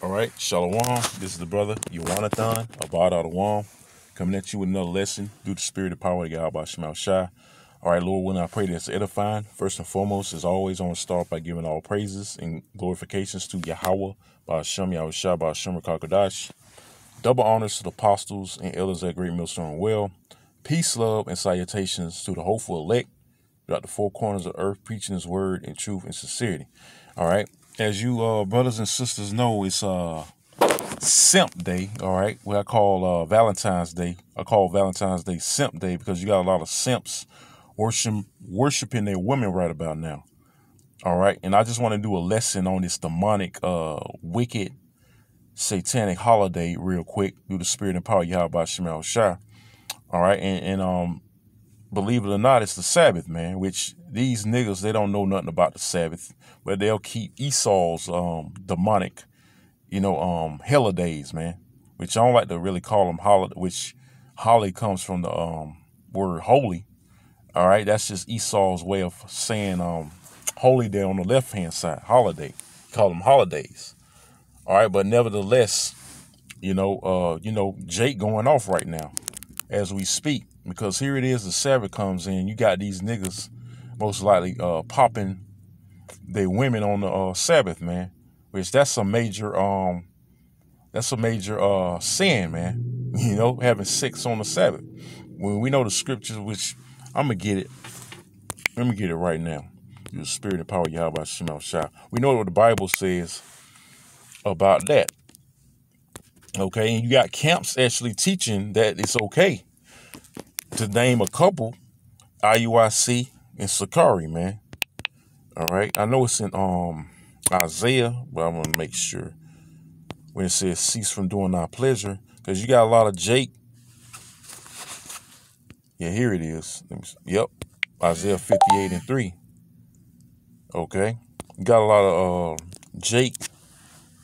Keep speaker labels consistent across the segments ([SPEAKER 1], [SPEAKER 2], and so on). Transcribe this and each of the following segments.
[SPEAKER 1] All right, Shalom. This is the brother Yawanathan, Abad Adawam, coming at you with another lesson through the spirit of power of God by Shemal Shai. All right, Lord, when I pray that's edifying, first and foremost, as always, I want to start by giving all praises and glorifications to Yahweh, by Hashem Yahushua, by Hashem Kakadash. Double honors to the apostles and elders at Great Millstone Well. Peace, love, and salutations to the hopeful elect throughout the four corners of earth, preaching his word in truth and sincerity. All right. As you uh, brothers and sisters know, it's uh Simp Day, all right. What I call uh, Valentine's Day. I call Valentine's Day Simp Day because you got a lot of simps worship, worshiping their women right about now. All right. And I just want to do a lesson on this demonic, uh, wicked, satanic holiday real quick through the spirit and power of Yahweh Shemel Shah. All right. And, and um, believe it or not, it's the Sabbath, man, which these niggas, they don't know nothing about the Sabbath, but they'll keep Esau's um, demonic, you know, um, holidays, man, which I don't like to really call them holiday, which holly comes from the um, word holy. All right. That's just Esau's way of saying um, holy day on the left hand side, holiday. Call them holidays. All right. But nevertheless, you know, uh, you know, Jake going off right now as we speak because here it is the Sabbath comes in. You got these niggas most likely uh popping their women on the uh, Sabbath man which that's a major um that's a major uh sin man you know having sex on the Sabbath. When we know the scriptures which I'm gonna get it let me get it right now. Your spirit and power Yahweh Shema Shah we know what the Bible says about that okay? And you got camps actually teaching that it's okay to name a couple, IUIC and Sicarii, man. All right. I know it's in um Isaiah, but I'm gonna make sure when it says cease from doing our pleasure, because you got a lot of Jake. Yeah, here it is. Yep. Isaiah 58 and 3. Okay. Got a lot of uh Jake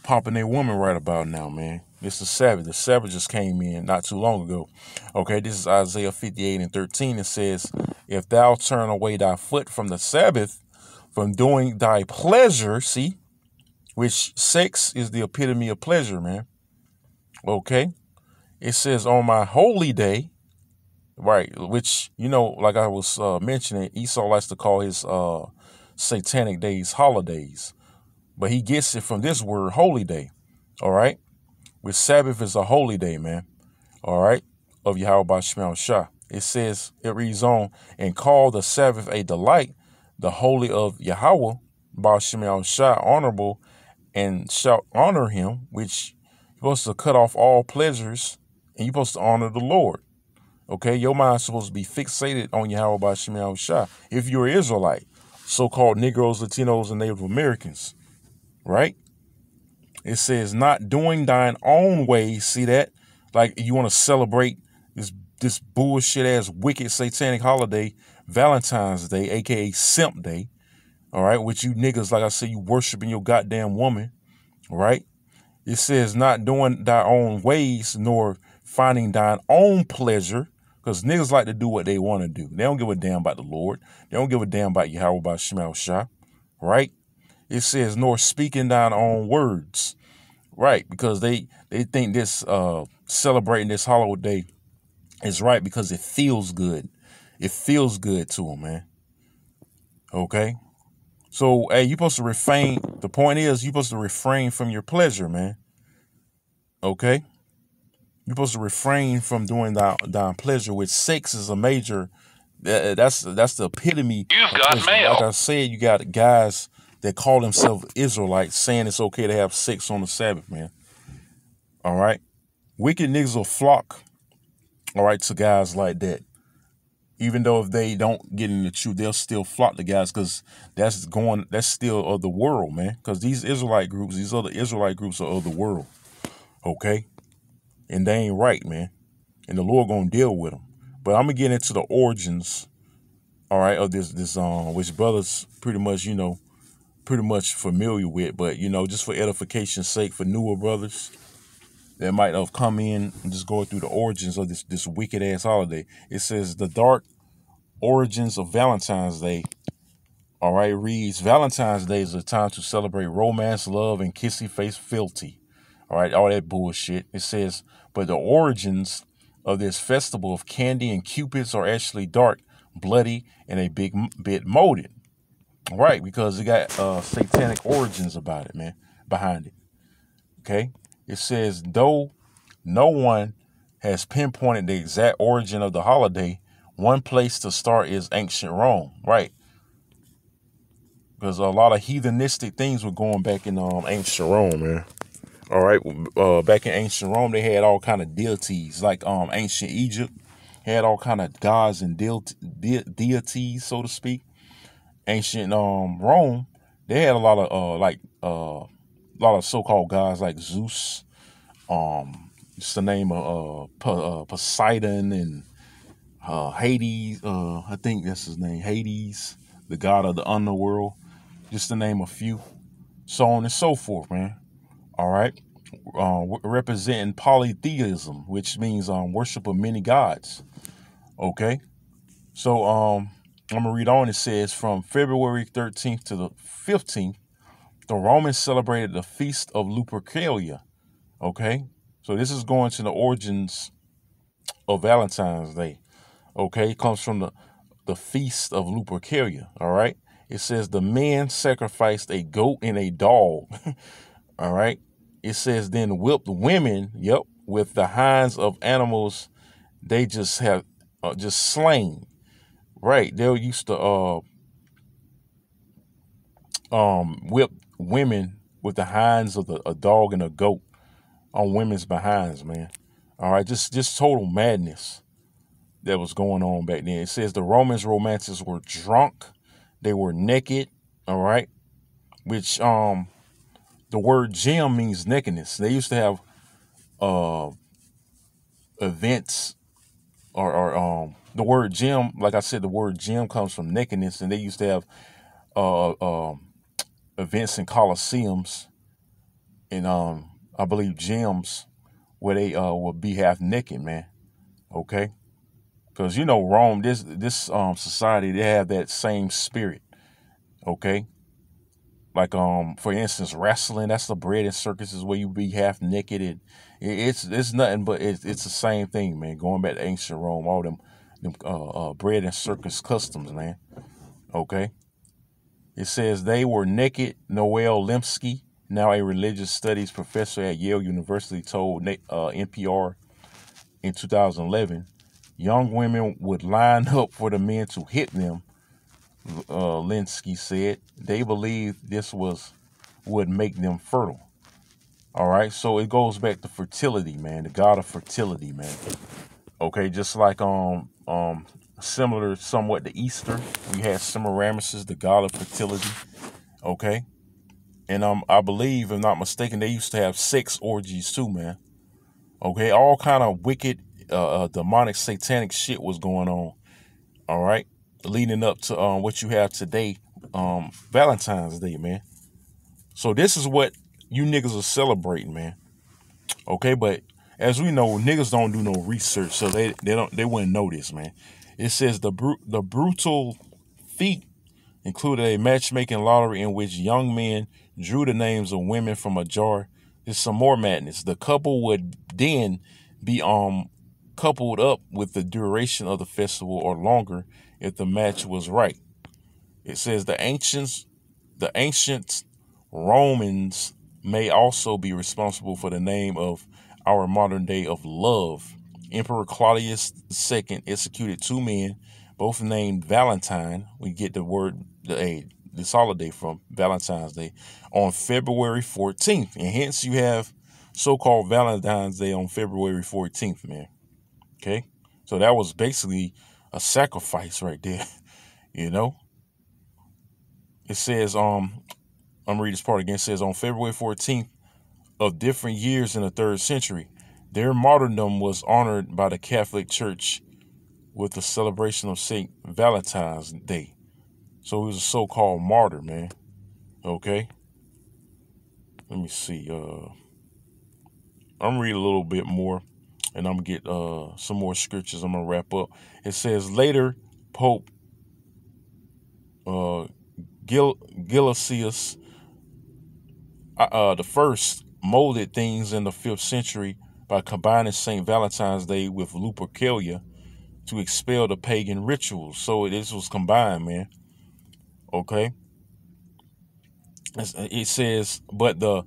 [SPEAKER 1] popping a woman right about now, man. This is Sabbath. The Sabbath just came in not too long ago. Okay, this is Isaiah 58 and 13. It says, If thou turn away thy foot from the Sabbath, from doing thy pleasure, see, which sex is the epitome of pleasure, man. Okay, it says, On my holy day, right, which, you know, like I was uh, mentioning, Esau likes to call his uh, satanic days holidays, but he gets it from this word, holy day. All right. With Sabbath is a holy day, man. All right, of Yahweh Shemel Shah. It says, it reads on, and call the Sabbath a delight, the holy of Yahweh, Shemel Shah, honorable, and shall honor him, which you're supposed to cut off all pleasures, and you're supposed to honor the Lord. Okay, your mind's supposed to be fixated on Yahweh Shemel Shah. If you're Israelite, so-called Negroes, Latinos, and Native Americans, right? It says, not doing thine own ways. See that? Like you want to celebrate this this bullshit ass wicked satanic holiday, Valentine's Day, aka Simp Day. All right, which you niggas, like I said, you worshiping your goddamn woman. Right? It says not doing thy own ways, nor finding thine own pleasure. Because niggas like to do what they want to do. They don't give a damn about the Lord. They don't give a damn about Yahweh by Shemal Shah. Right? It says nor speaking thine own words. Right because they they think this uh celebrating this holiday is right because it feels good. It feels good to them man. Okay? So hey you supposed to refrain the point is you supposed to refrain from your pleasure man. Okay? You're supposed to refrain from doing that down pleasure which sex is a major that's that's the epitome
[SPEAKER 2] you've got mail
[SPEAKER 1] like i said you got guys that call themselves Israelites saying it's okay to have sex on the Sabbath, man. All right. Wicked niggas will flock, all right, to guys like that. Even though if they don't get in the truth, they'll still flock to guys because that's going, that's still of the world, man. Because these Israelite groups, these other Israelite groups are of the world. Okay. And they ain't right, man. And the Lord gonna deal with them. But I'm gonna get into the origins, all right, of this this um, which brothers pretty much, you know, pretty much familiar with, but you know, just for edification's sake, for newer brothers that might have come in and just going through the origins of this this wicked ass holiday. It says the dark origins of Valentine's Day. All right, reads Valentine's Day is a time to celebrate romance, love, and kissy face filthy. All right, all that bullshit. It says, but the origins of this festival of candy and cupids are actually dark, bloody, and a big bit molded. Right, because it got uh, satanic origins about it, man, behind it. Okay, it says though no one has pinpointed the exact origin of the holiday, one place to start is ancient Rome, right? Because a lot of heathenistic things were going back in um, ancient Rome, man. All right, uh, back in ancient Rome, they had all kind of deities, like um, ancient Egypt had all kind of gods and de- de- deities, so to speak. Ancient um, Rome, they had a lot of uh, like uh, a lot of so-called gods like Zeus, um, it's the name of uh, uh, Poseidon and uh, Hades. Uh, I think that's his name, Hades, the god of the underworld. Just to name a few, so on and so forth, man. All right, uh, representing polytheism, which means um, worship of many gods. Okay, so um, I'm gonna read on. It says from February 13th to the 15th, the Romans celebrated the feast of Lupercalia. Okay, so this is going to the origins of Valentine's Day. Okay, it comes from the the feast of Lupercalia. All right, it says the men sacrificed a goat and a dog. all right, it says then whipped women. Yep, with the hinds of animals they just have uh, just slain. Right, they used to uh um whip women with the hinds of the, a dog and a goat on women's behinds, man. All right, just just total madness that was going on back then. It says the Romans romances were drunk, they were naked, all right, which um the word gem means nakedness. They used to have uh events or, or um the word gym, like I said, the word gym comes from nakedness, and they used to have uh, uh events in coliseums and um I believe gyms where they uh would be half naked, man. Okay, because you know Rome, this this um society they have that same spirit. Okay, like um for instance wrestling that's the bread and circuses where you be half naked and it's it's nothing but it's it's the same thing, man. Going back to ancient Rome, all them them uh, uh bread and circus customs, man. Okay. It says they were naked. Noel Lenski now a religious studies professor at Yale University, told uh, NPR in 2011, young women would line up for the men to hit them. Uh, Lenski said they believed this was would make them fertile. All right, so it goes back to fertility, man, the god of fertility, man. Okay, just like um um similar somewhat to Easter, we had Semiramis, the god of fertility. Okay, and um, I believe, if not mistaken, they used to have sex orgies too, man. Okay, all kind of wicked, uh, uh, demonic, satanic shit was going on. All right, leading up to um what you have today, um Valentine's Day, man. So this is what you niggas are celebrating, man. Okay, but as we know, niggas don't do no research, so they they don't they wouldn't know this, man. It says the bru- the brutal feat included a matchmaking lottery in which young men drew the names of women from a jar. There's some more madness. The couple would then be um coupled up with the duration of the festival or longer if the match was right. It says the ancients the ancient Romans may also be responsible for the name of our modern day of love. Emperor Claudius II executed two men, both named Valentine. We get the word the this holiday from Valentine's Day on February 14th. And hence you have so-called Valentine's Day on February 14th, man. Okay? So that was basically a sacrifice right there, you know? It says, um, I'm reading this part again. It says on February 14th of different years in the third century, their martyrdom was honored by the Catholic Church with the celebration of St. Valentine's Day. So he was a so-called martyr, man. Okay. Let me see. Uh, I'm read a little bit more, and I'm gonna get uh some more scriptures. I'm gonna wrap up. It says later, Pope uh Gil Gelasius uh, uh the first molded things in the fifth century by combining St. Valentine's Day with Lupercalia to expel the pagan rituals. So this was combined, man. Okay. It says, but the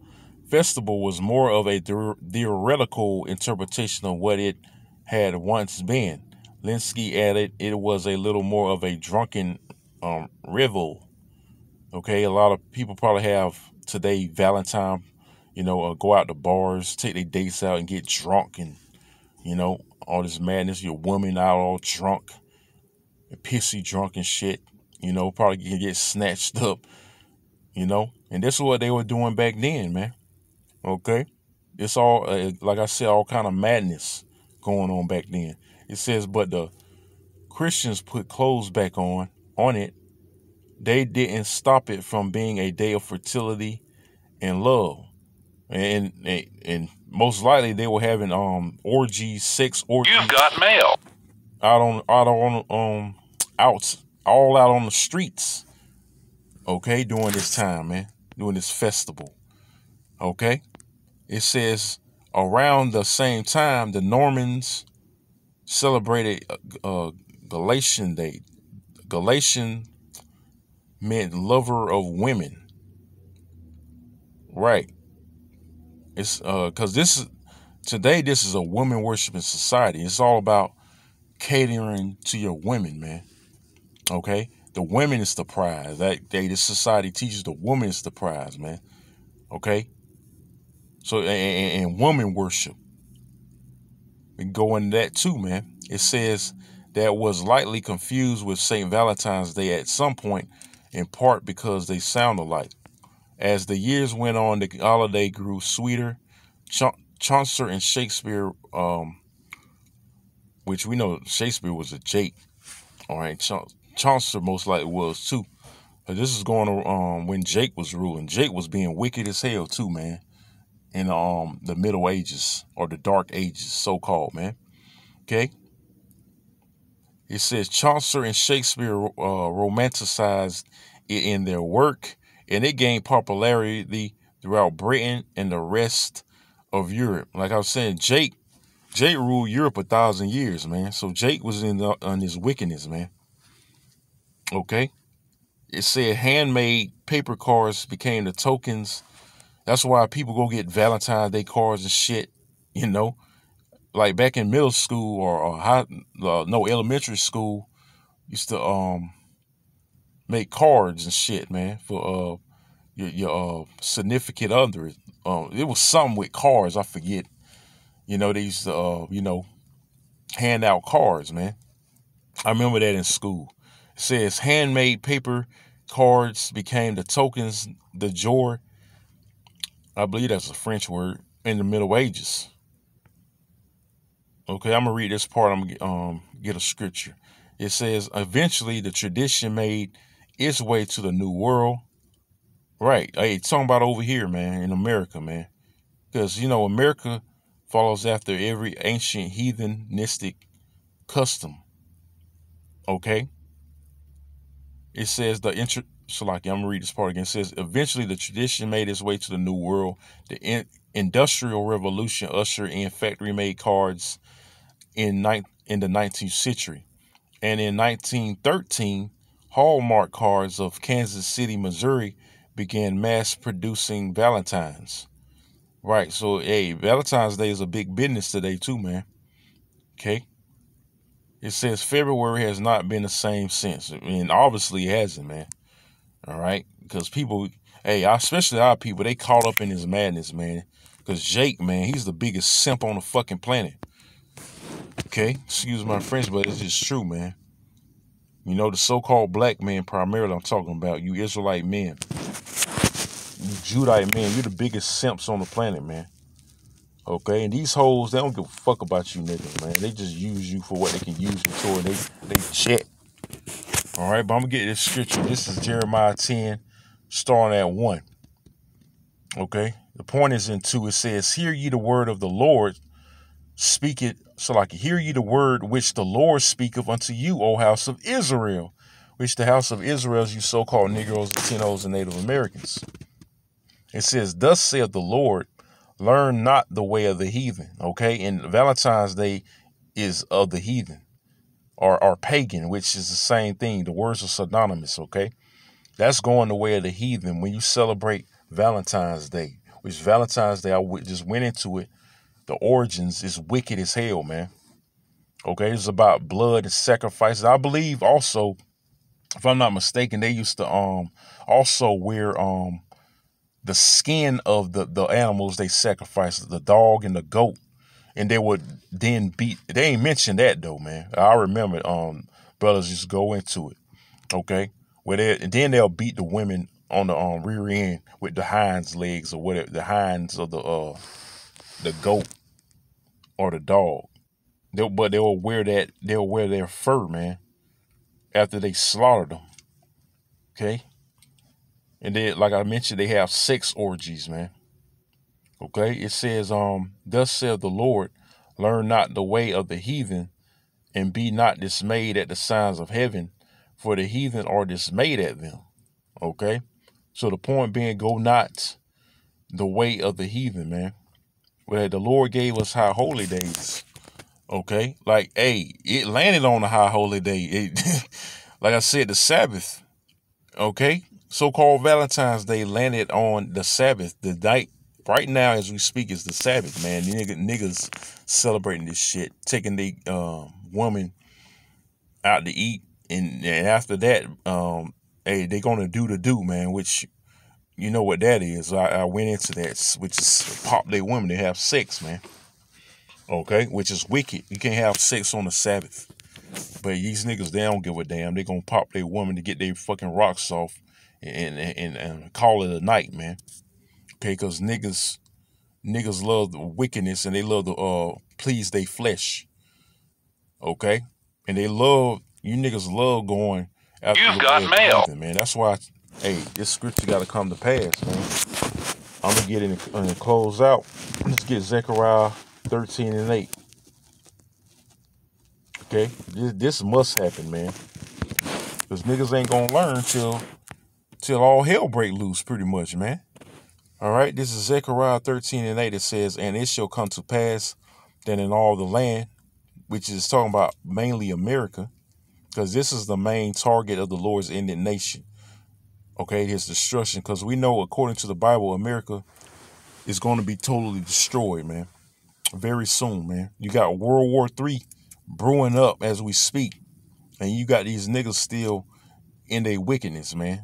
[SPEAKER 1] festival was more of a theoretical interpretation of what it had once been. Lenski added it was a little more of a drunken um, revel. Okay, a lot of people probably have today Valentine, you know, uh, go out to bars, take their dates out and get drunk and, you know, all this madness. Your woman out all drunk, pissy drunk and shit. You know, probably can get snatched up. You know, and this is what they were doing back then, man. Okay, it's all uh, like I said, all kind of madness going on back then. It says, but the Christians put clothes back on on it. They didn't stop it from being a day of fertility and love and and, and most likely they were having um orgies, sex orgies.
[SPEAKER 2] You've got mail.
[SPEAKER 1] Out on out on um out all out on the streets. Okay, during this time, man, during this festival. Okay, it says around the same time the Normans celebrated uh, uh Galatin Day. Galatin meant lover of women. Right. It's uh because this is today this is a woman worshiping society. It's all about catering to your women, man. Okay? The women is the prize. That day this society teaches the woman is the prize, man. Okay? So and, and woman worship. We go into that too, man. It says that was lightly confused with St. Valentine's Day at some point, in part because they sound alike. As the years went on, the holiday grew sweeter. Chaucer and Shakespeare, um, which we know Shakespeare was a Jake, all right. Chaucer most likely was too. But this is going on um, when Jake was ruling. Jake was being wicked as hell too, man. In um the Middle Ages or the Dark Ages, so called, man. Okay. It says Chaucer and Shakespeare uh, romanticized it in their work and it gained popularity throughout Britain and the rest of Europe. Like I was saying, Jake, Jake ruled Europe a thousand years, man. So Jake was in the, on his wickedness, man. Okay. It said handmade paper cards became the tokens. That's why people go get Valentine's Day cards and shit, you know. Like back in middle school or, or high, uh, no elementary school, used to um make cards and shit, man, for uh your your uh, significant other. Uh, it was something with cards, I forget. You know, they used to uh, you know, hand out cards, man. I remember that in school. It says handmade paper cards became the tokens the jour. I believe that's a French word in the Middle Ages. Okay, I'm gonna read this part. I'm gonna um, get a scripture. It says, eventually the tradition made its way to the New World. Right. Hey, talking about over here, man, in America, man. Because, you know, America follows after every ancient heathenistic custom. Okay? It says the like I'm gonna read this part again. It says eventually the tradition made its way to the new world. The in, industrial revolution ushered in factory made cards in in the 19th century. And in 1913, Hallmark cards of Kansas City, Missouri began mass producing Valentines. Right, so hey, Valentine's Day is a big business today too, man. Okay. It says February has not been the same since. I mean, obviously it hasn't, man. All right, because people, hey, especially our people, they caught up in this madness, man. Because Jake, man, he's the biggest simp on the fucking planet. Okay, excuse my French, but it's just true, man. You know, the so-called black man, primarily I'm talking about, you Israelite men. You Judite men, you're the biggest simps on the planet, man. Okay, and these hoes, they don't give a fuck about you niggas, man. They just use you for what they can use you for. They they check. All right, but I'm gonna get this scripture. This is Jeremiah 10, starting at 1. Okay, the point is in 2. It says, Hear ye the word of the Lord, speak it so like hear ye the word which the Lord speaketh unto you, O house of Israel, which the house of Israel is you so-called Negroes, Latinos, and Native Americans. It says, Thus saith the Lord, learn not the way of the heathen. Okay, and Valentine's Day is of the heathen or, or pagan, which is the same thing. The words are synonymous. Okay, that's going the way of the heathen when you celebrate Valentine's Day, which Valentine's Day, I just went into it. The origins is wicked as hell, man. Okay, it's about blood and sacrifices. I believe also, if I'm not mistaken, they used to um also wear um the skin of the the animals they sacrificed, the dog and the goat, and they would then beat. They ain't mentioned that though, man. I remember um brothers just go into it. Okay, where they and then they'll beat the women on the um, rear end with the hinds legs or whatever the hinds of the uh the goat or the dog. They'll, but they'll wear that they'll wear their fur, man, after they slaughtered them. Okay. And then, like I mentioned, they have sex orgies, man. Okay. It says, um, thus saith the Lord, learn not the way of the heathen, and be not dismayed at the signs of heaven, for the heathen are dismayed at them. Okay. So the point being, go not the way of the heathen, man. Where the Lord gave us high holy days. Okay. Like, hey, it landed on a high holy day. It, like I said, the Sabbath. Okay. So-called Valentine's Day landed on the Sabbath. The night right now as we speak is the Sabbath, man. Nigga, niggas celebrating this shit, taking the um, woman out to eat, and, and after that, um, hey, they're gonna do the do, man, which you know what that is. I, I went into that, which is pop their women. They have sex, man. Okay, which is wicked. You can't have sex on the Sabbath. But these niggas, they don't give a damn. They gonna pop their woman to get their fucking rocks off and and, and call it a night, man. Okay, because niggas niggas love the wickedness and they love to uh please their flesh. Okay? And they love you niggas love going
[SPEAKER 2] after You've got mail.
[SPEAKER 1] man. That's why, hey, this scripture got to come to pass, man. I'm going to get in and close out. Let's get Zechariah 13 and 8. Okay? This, this must happen, man. Because niggas ain't going to learn till, till all hell break loose, pretty much, man. All right? This is Zechariah 13 and 8. It says, And it shall come to pass that in all the land, which is talking about mainly America, because this is the main target of the Lord's indignation. Okay, his destruction. Because we know, according to the Bible, America is going to be totally destroyed, man. Very soon, man. You got World War Three brewing up as we speak, and you got these niggas still in their wickedness, man.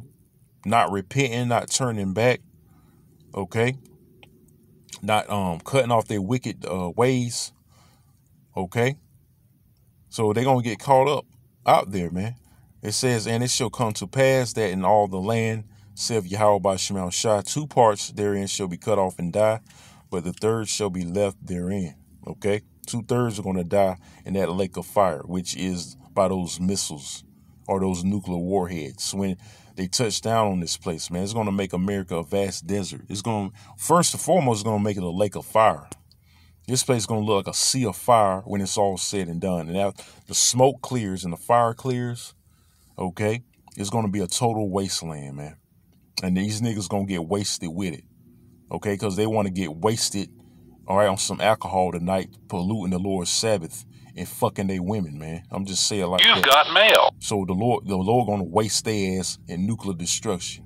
[SPEAKER 1] Not repenting, not turning back. Okay, not um cutting off their wicked uh, ways. Okay, so they're gonna get caught up out there, man. It says, And it shall come to pass that in all the land, saith Yahweh by Shemal Shah, two parts therein shall be cut off and die, but the third shall be left therein. Okay? Two thirds are going to die in that lake of fire, which is by those missiles or those nuclear warheads. When they touch down on this place, man, it's going to make America a vast desert. It's going to, first and foremost, it's going to make it a lake of fire. This place is gonna look like a sea of fire when it's all said and done. And now the smoke clears and the fire clears, okay, it's gonna be a total wasteland, man. And these niggas gonna get wasted with it, okay, because they want to get wasted, all right, on some alcohol tonight, polluting the Lord's Sabbath and fucking they women, man. I'm just saying like
[SPEAKER 2] You've that. got mail.
[SPEAKER 1] So the Lord, the Lord gonna waste their ass in nuclear destruction,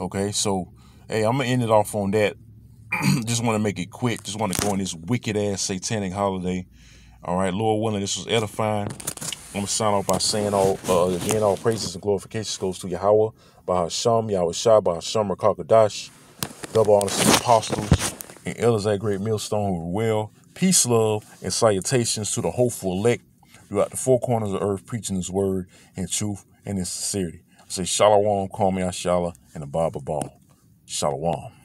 [SPEAKER 1] okay. So hey, I'm gonna end it off on that. just want to make it quick. Just want to go on this wicked ass satanic holiday. All right, Lord willing, this was edifying. I'm gonna sign off by saying all uh, again, all praises and glorifications goes to Yahweh, by Hashem, Yahweh Shah, by Hashem Rakakadash, double honors the apostles, and elders that great millstone who were well. Peace, love, and salutations to the hopeful elect throughout the four corners of earth, preaching his word in truth and in sincerity. I say Shalom, call me Ashala, and the Baba Ball. Shalom.